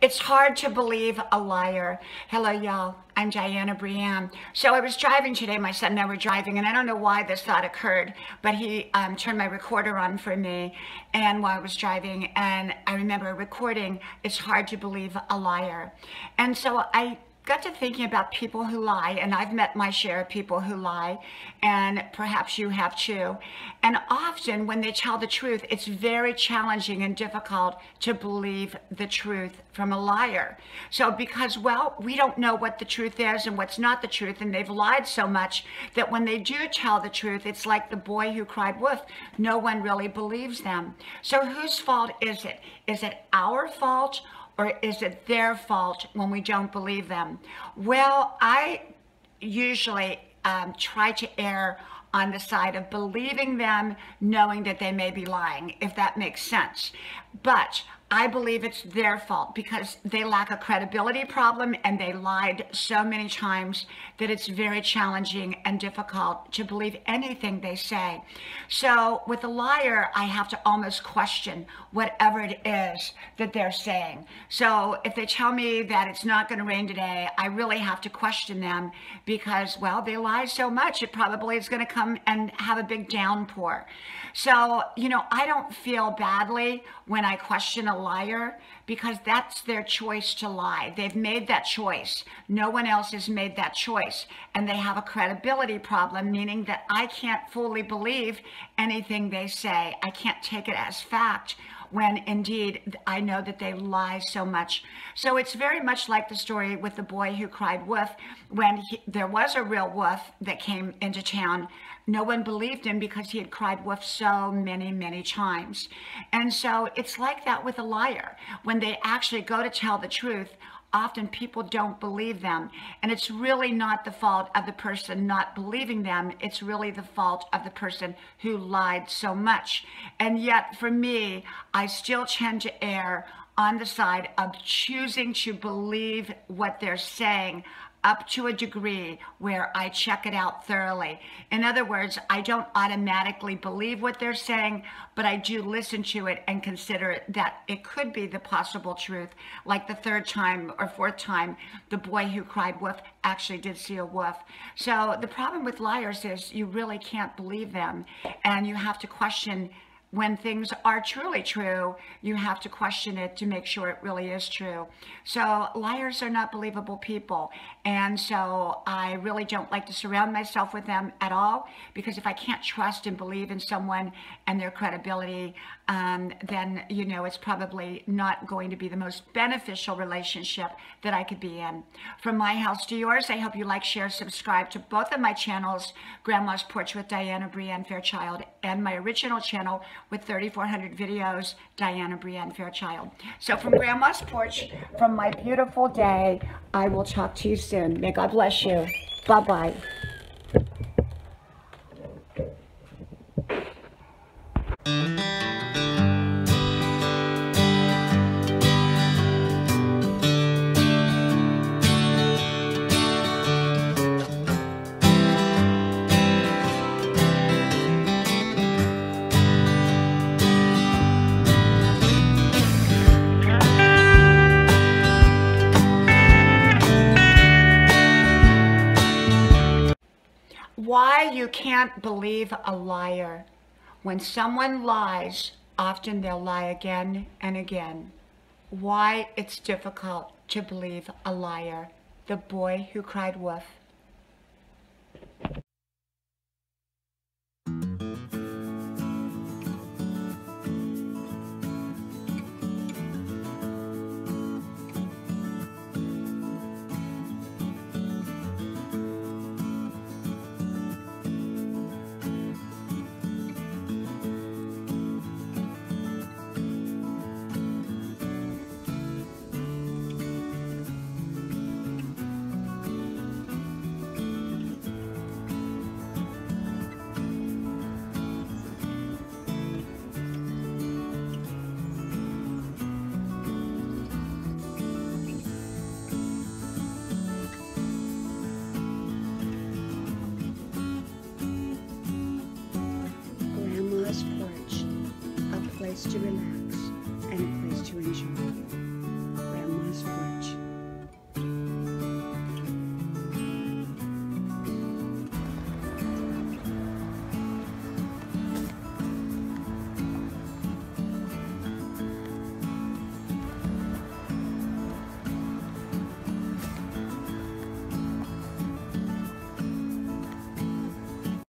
It's hard to believe a liar. Hello, y'all. I'm Dianna Brianne. So I was driving today. My son and I were driving, and I don't know why this thought occurred, but he um, turned my recorder on for me, and while I was driving, and I remember recording. It's hard to believe a liar, and so I got to thinking about people who lie, and I've met my share of people who lie, and perhaps you have too. And often when they tell the truth, it's very challenging and difficult to believe the truth from a liar. So because, well, we don't know what the truth is and what's not the truth, and they've lied so much that when they do tell the truth, it's like the boy who cried wolf. No one really believes them. So whose fault is it? Is it our fault or is it their fault when we don't believe them? Well, I usually um, try to err on the side of believing them, knowing that they may be lying, if that makes sense. But I believe it's their fault because they lack a credibility problem and they lied so many times that it's very challenging and difficult to believe anything they say. So with a liar, I have to almost question whatever it is that they're saying. So if they tell me that it's not going to rain today, I really have to question them because, well, they lie so much, it probably is going to come and have a big downpour. So, you know, I don't feel badly when I question a liar because that's their choice to lie. They've made that choice. No one else has made that choice. And they have a credibility problem, meaning that I can't fully believe anything they say. I can't take it as fact when indeed I know that they lie so much. So it's very much like the story with the boy who cried wolf when he, there was a real wolf that came into town. No one believed him because he had cried wolf so many, many times. And so it's like that with a liar. When they actually go to tell the truth, often people don't believe them. And it's really not the fault of the person not believing them. It's really the fault of the person who lied so much. And yet, for me, I still tend to err on the side of choosing to believe what they're saying up to a degree where I check it out thoroughly. In other words, I don't automatically believe what they're saying, but I do listen to it and consider it that it could be the possible truth. Like the third time or fourth time, the boy who cried wolf actually did see a wolf. So the problem with liars is you really can't believe them and you have to question when things are truly true, you have to question it to make sure it really is true. So liars are not believable people. And so I really don't like to surround myself with them at all because if I can't trust and believe in someone and their credibility, um, then, you know, it's probably not going to be the most beneficial relationship that I could be in. From my house to yours, I hope you like, share, subscribe to both of my channels, Grandma's Porch with Dianna Brianne Fairchild and my original channel, with 3,400 videos, Dianna Brianne Fairchild. So from Grandma's Porch, from my beautiful day, I will talk to you soon. May God bless you. Bye-bye. Why you can't believe a liar. When someone lies, often they'll lie again and again. Why it's difficult to believe a liar. The boy who cried wolf. Place to relax and a place to enjoy.